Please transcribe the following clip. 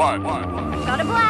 one. Got a black.